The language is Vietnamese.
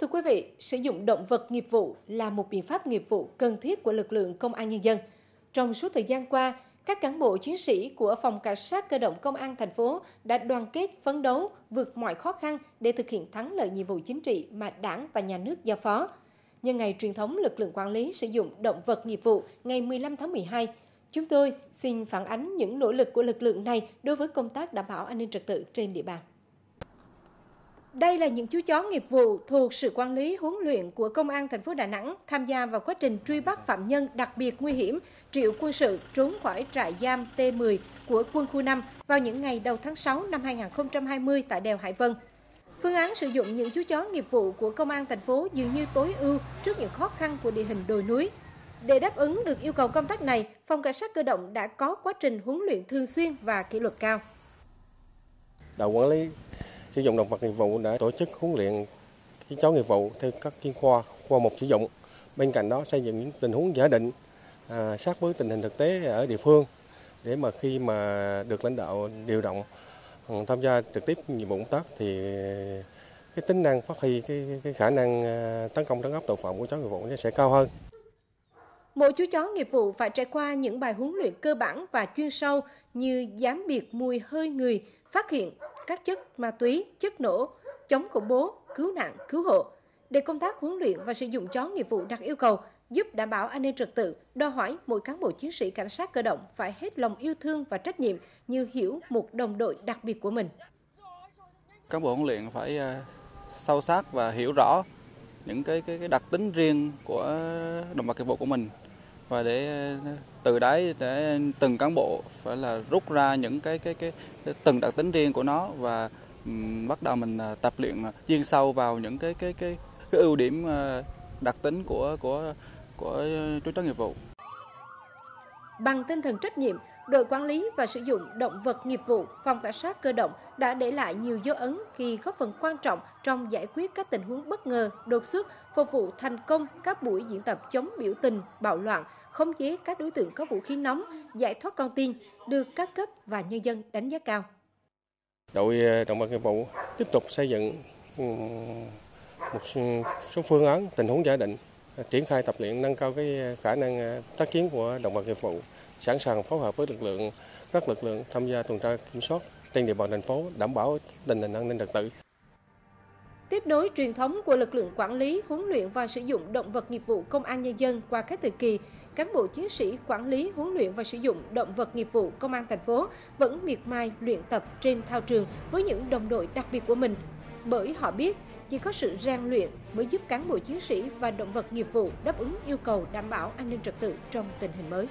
Thưa quý vị, sử dụng động vật nghiệp vụ là một biện pháp nghiệp vụ cần thiết của lực lượng công an nhân dân. Trong suốt thời gian qua, các cán bộ chiến sĩ của Phòng Cảnh sát Cơ động Công an thành phố đã đoàn kết phấn đấu vượt mọi khó khăn để thực hiện thắng lợi nhiệm vụ chính trị mà Đảng và Nhà nước giao phó. Nhân ngày truyền thống lực lượng quản lý sử dụng động vật nghiệp vụ ngày 15 tháng 12, chúng tôi xin phản ánh những nỗ lực của lực lượng này đối với công tác đảm bảo an ninh trật tự trên địa bàn. Đây là những chú chó nghiệp vụ thuộc sự quản lý huấn luyện của Công an thành phố Đà Nẵng tham gia vào quá trình truy bắt phạm nhân đặc biệt nguy hiểm triệu quân sự trốn khỏi trại giam T10 của quân khu 5 vào những ngày đầu tháng 6 năm 2020 tại đèo Hải Vân. Phương án sử dụng những chú chó nghiệp vụ của Công an thành phố dường như tối ưu trước những khó khăn của địa hình đồi núi. Để đáp ứng được yêu cầu công tác này, Phòng Cảnh sát Cơ động đã có quá trình huấn luyện thường xuyên và kỷ luật cao. Đội quản lý sử dụng động vật nghiệp vụ đã tổ chức huấn luyện cái chó nghiệp vụ theo các chuyên khoa khoa mục sử dụng. Bên cạnh đó xây dựng những tình huống giả định à, sát với tình hình thực tế ở địa phương để mà khi mà được lãnh đạo điều động ừ, tham gia trực tiếp nhiệm vụ công tác thì cái tính năng phát huy cái, cái khả năng à, tấn công trấn áp tội phạm của chó nghiệp vụ sẽ cao hơn. Mỗi chú chó nghiệp vụ phải trải qua những bài huấn luyện cơ bản và chuyên sâu như giám biệt mùi hơi người, phát hiện các chất ma túy, chất nổ, chống khủng bố, cứu nạn, cứu hộ. Để công tác huấn luyện và sử dụng chó nghiệp vụ đặt yêu cầu giúp đảm bảo an ninh trật tự, đòi hỏi mỗi cán bộ chiến sĩ cảnh sát cơ động phải hết lòng yêu thương và trách nhiệm như hiểu một đồng đội đặc biệt của mình. Cán bộ huấn luyện phải ờ, sâu sát và hiểu rõ những cái cái, cái đặc tính riêng của động vật nghiệp vụ của mình và để từ đấy để từng cán bộ phải là rút ra những cái cái cái, cái từng đặc tính riêng của nó và um, bắt đầu mình à, tập luyện à, chuyên sâu vào những cái cái cái cái ưu điểm à, đặc tính của của của chú chó nghiệp vụ. Bằng tinh thần trách nhiệm, đội quản lý và sử dụng động vật nghiệp vụ phòng cảnh sát cơ động đã để lại nhiều dấu ấn khi góp phần quan trọng trong giải quyết các tình huống bất ngờ, đột xuất, phục vụ thành công các buổi diễn tập chống biểu tình, bạo loạn, khống chế các đối tượng có vũ khí nóng, giải thoát con tin, được các cấp và nhân dân đánh giá cao. Đội ờ, trọng động vật nghiệp vụ tiếp tục xây dựng ừ, một số phương án tình huống giả định, ờ, triển khai tập luyện nâng cao cái ờ, khả năng tác chiến của động vật nghiệp vụ, sẵn sàng phối hợp với lực lượng các lực lượng tham gia tuần tra kiểm soát trên địa bàn thành phố đảm bảo tình hình an ninh trật tự. Tiếp nối truyền thống của lực lượng quản lý, huấn luyện và sử dụng động vật nghiệp vụ công an nhân dân qua các thời kỳ, cán bộ chiến sĩ quản lý, huấn luyện và sử dụng động vật nghiệp vụ công an thành phố vẫn miệt mài luyện tập trên thao trường với những đồng đội đặc biệt của mình. Bởi họ biết, chỉ có sự rèn luyện mới giúp cán bộ chiến sĩ và động vật nghiệp vụ đáp ứng yêu cầu đảm bảo an ninh trật tự trong tình hình mới.